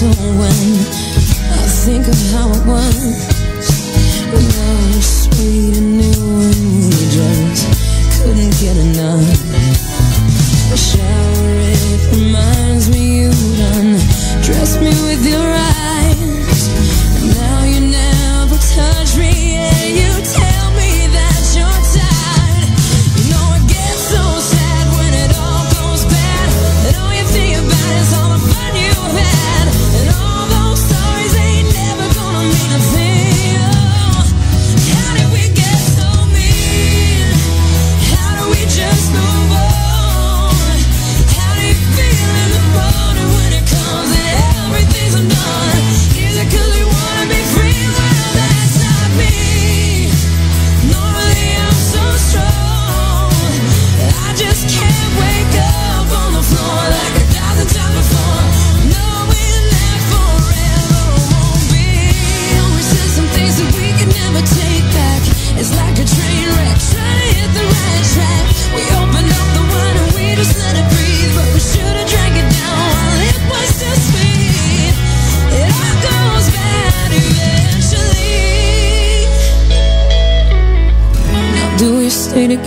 to when I think of how it was. Love sweet and new, and we just couldn't get enough. The shower it reminds me you done dressed me with your eyes. And now you never touch me, and you.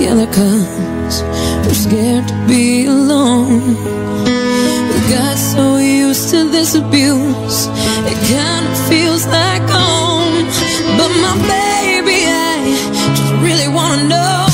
Cause We're scared to be alone. We got so used to this abuse, it kinda feels like home. But my baby, I just really wanna know.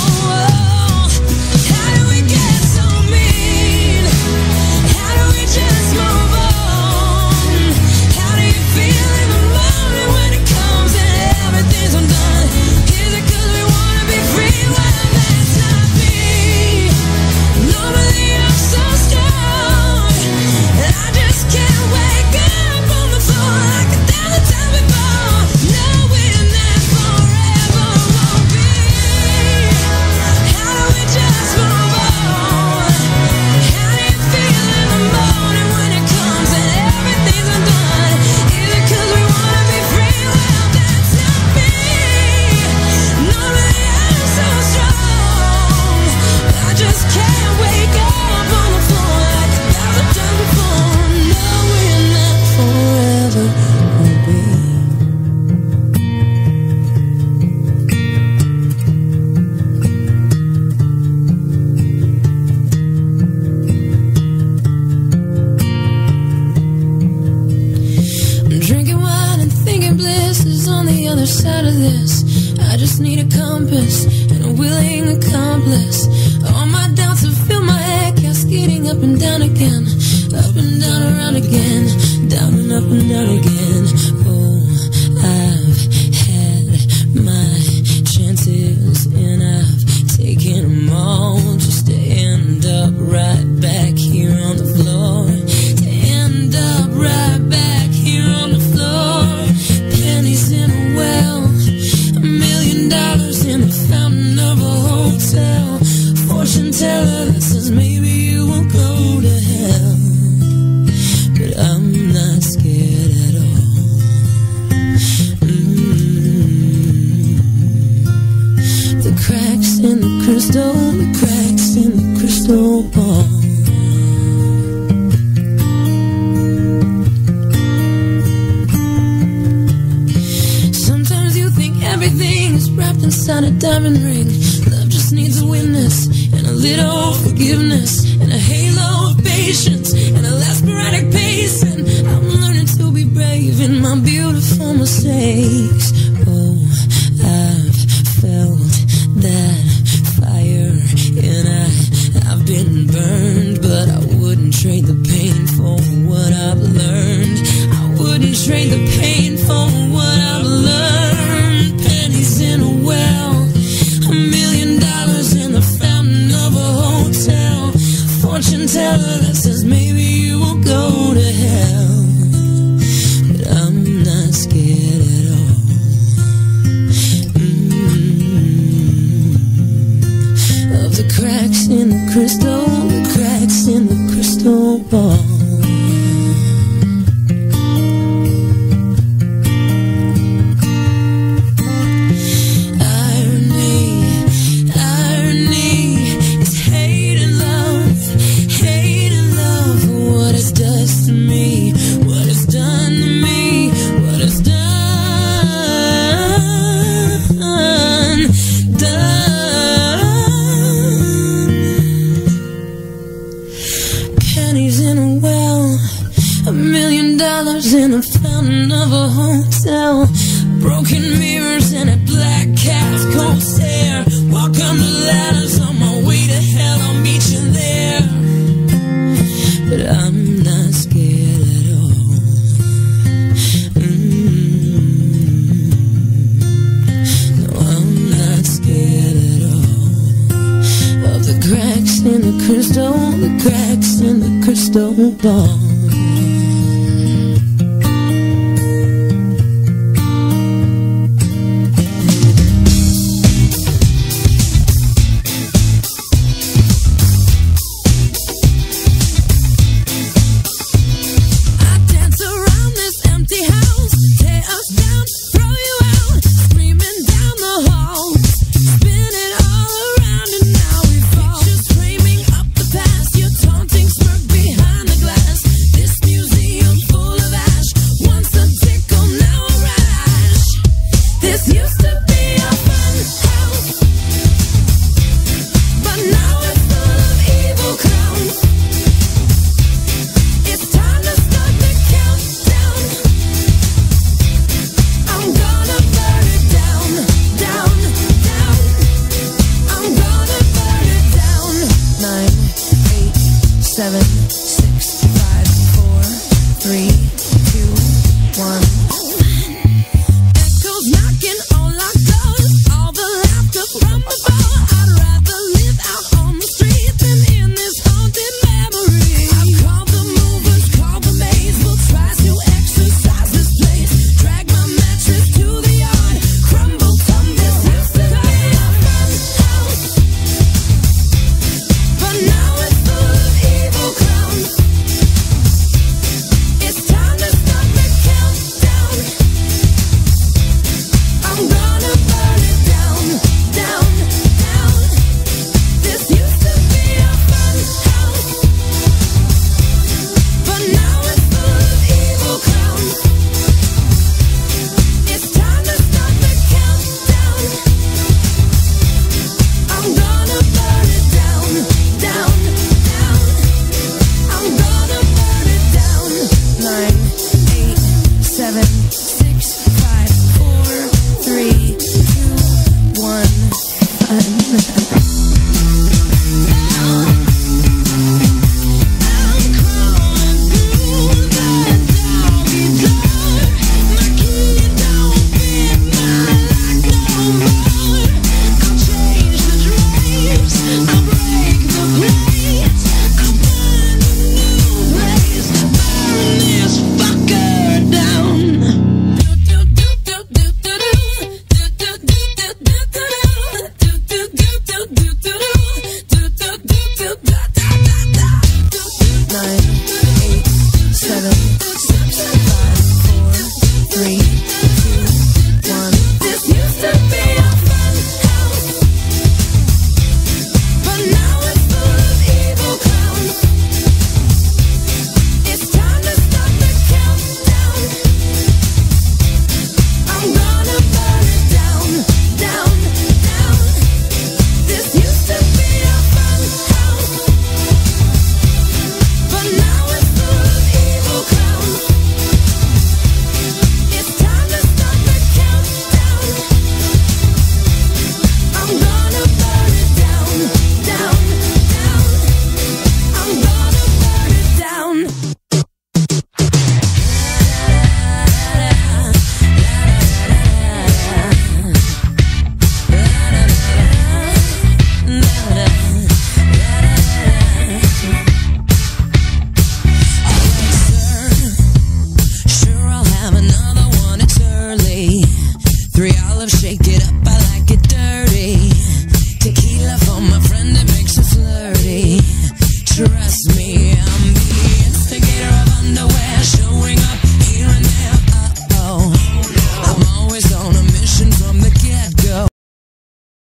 Inside of this. I just need a compass and a willing accomplice. All my doubts have filled my head, cascading up and down again, up and down, around again, down and up and down again. Diamond ring. Love just needs a witness and a little forgiveness and a halo of patience and a last sporadic pace. And I'm learning to be brave in my beautiful mistakes. Oh, I've felt that fire and I, I've been burned, but I wouldn't trade the pain for what I've learned. I wouldn't trade the pain crystal a hotel. Broken mirrors and a black cat's cold stare. Welcome to ladders on my way to hell. I'll meet you there. But I'm not scared at all. Mm. No, I'm not scared at all. Of the cracks in the crystal, the cracks in the crystal ball.